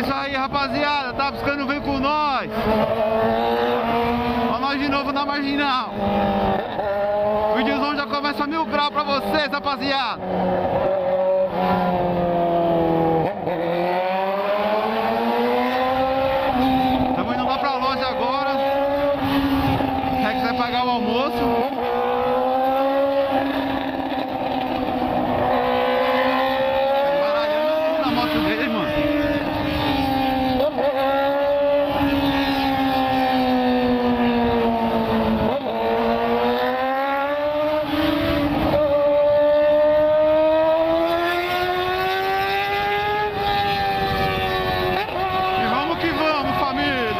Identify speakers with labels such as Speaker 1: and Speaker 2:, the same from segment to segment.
Speaker 1: É isso aí, rapaziada. Tá buscando, vem com nós. Olha nós de novo na marginal. O videozão já começa mil graus pra vocês, rapaziada. Estamos indo lá pra loja agora. Rex vai pagar o almoço. Tá embaralhando na moto dele, mano. E vamos que vamos, família!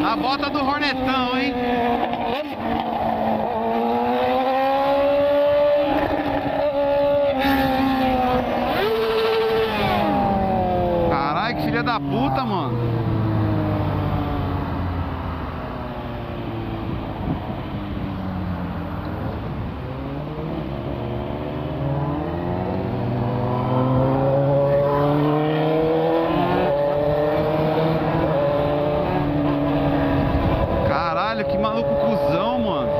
Speaker 1: Na bota do Hornetão, hein? Caralho, que filha da puta, mano. Caralho, que maluco cuzão, mano.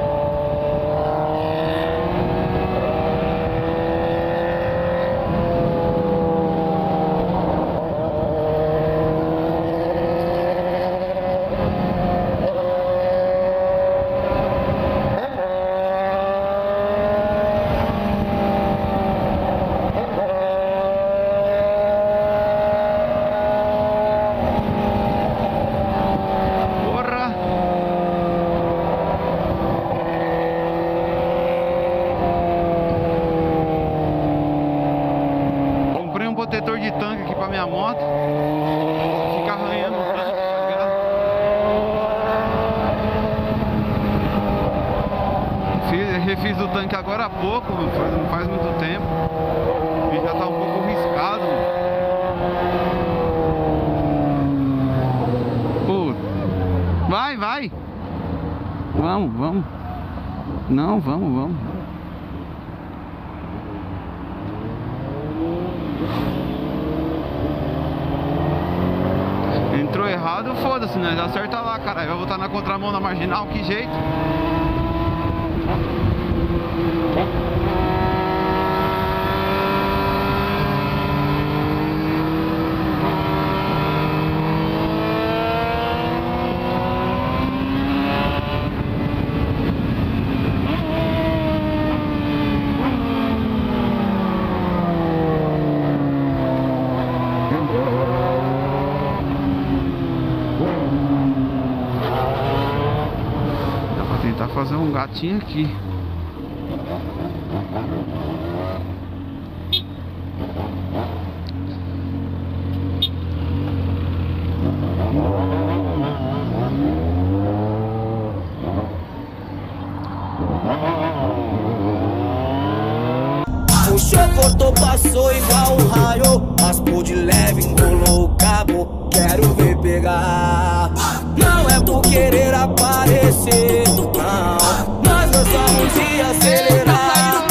Speaker 1: Porra! Comprei um protetor de tanque aqui pra minha moto. Fica arranhando o tanque, tá ligado? Fiz- refiz o tanque agora há pouco, não faz, não faz muito tempo. E já tá um pouco riscado. Pô, vai. Vamos, vamos. Não, vamos, vamos. Entrou errado, foda-se? Já acerta lá, caralho. Vai voltar na contramão na marginal, que jeito? Dá pra tentar fazer um gatinho aqui.
Speaker 2: Puxou, cortou, passou igual um raio. Raspou de leve, enrolou o cabo. Quero ver pegar tu querer aparecer Não, nós gostamos de acelerar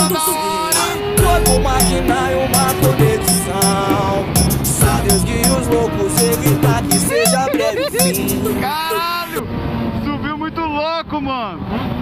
Speaker 2: Corpo, máquina e uma conexão Só Deus que os loucos evitar que seja breve fim
Speaker 1: Caralho! Subiu muito louco, mano!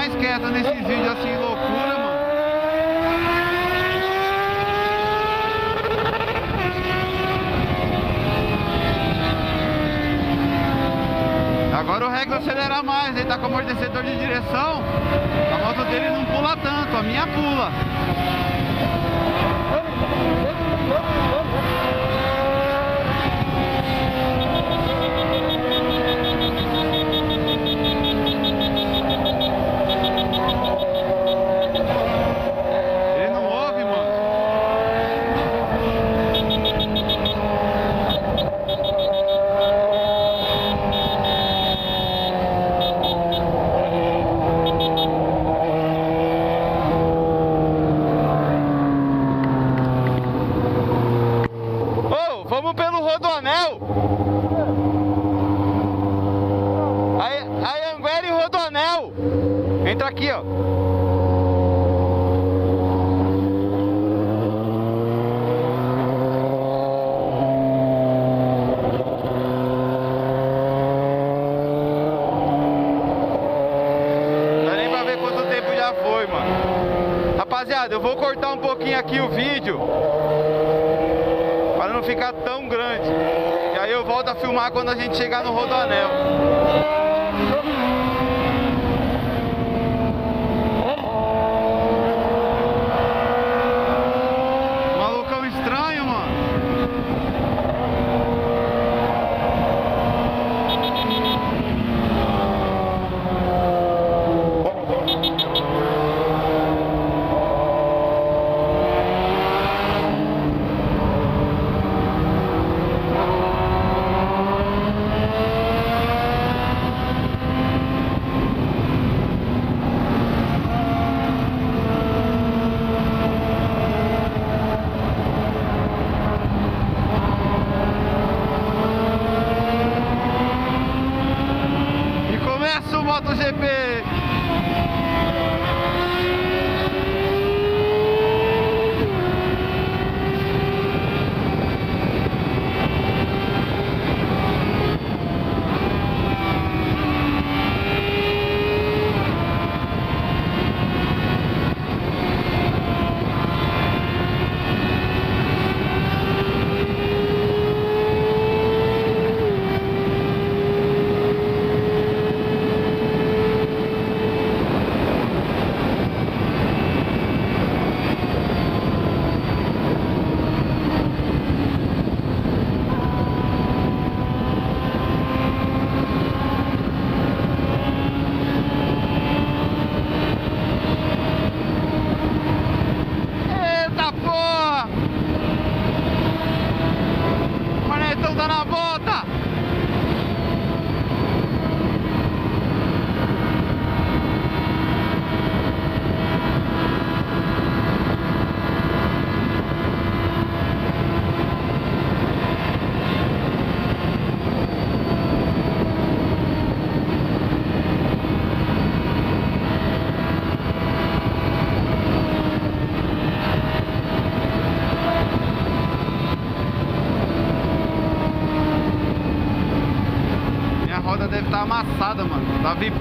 Speaker 1: mais quieta nesses vídeos assim, loucura, mano. Agora o Rex acelerar mais, ele tá com amortecedor de direção, a moto dele não pula tanto, a minha pula. foi, mano. Rapaziada, eu vou cortar um pouquinho aqui o vídeo. Para não ficar tão grande. E aí eu volto a filmar quando a gente chegar no Rodoanel.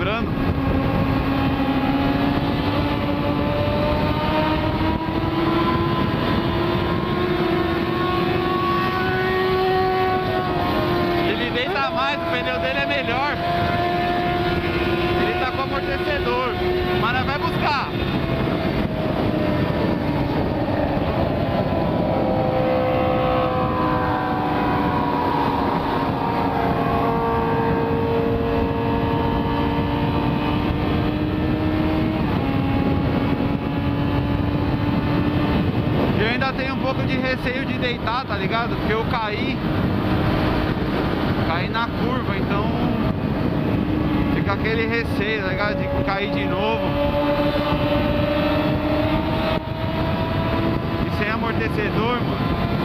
Speaker 1: Tá vibrando. Ele deita mais, o pneu dele é melhor. Ele tá com amortecedor. Mas vai buscar. de receio de deitar, tá ligado? Porque eu caí Caí na curva, então Fica aquele receio, tá ligado? De cair de novo E sem amortecedor, mano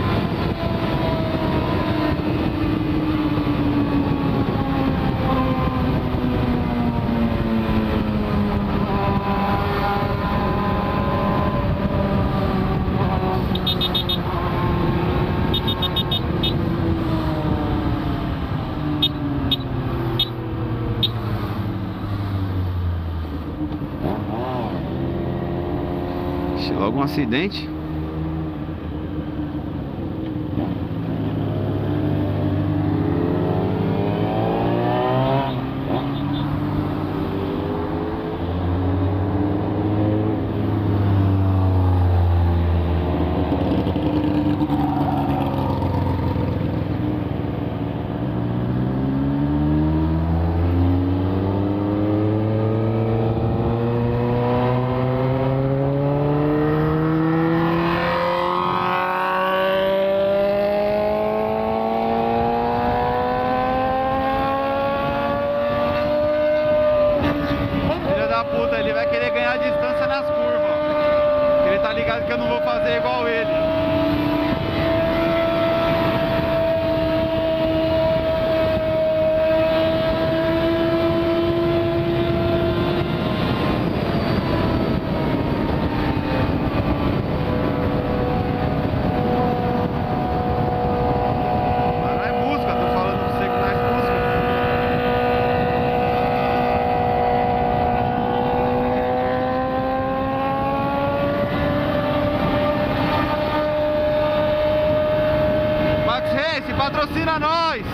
Speaker 1: Logo um acidente puta, ele vai querer ganhar distância nas curvas. Ele tá ligado que eu não vou fazer igual ele. Patrocina nós!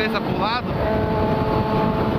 Speaker 1: Cabeça pro lado.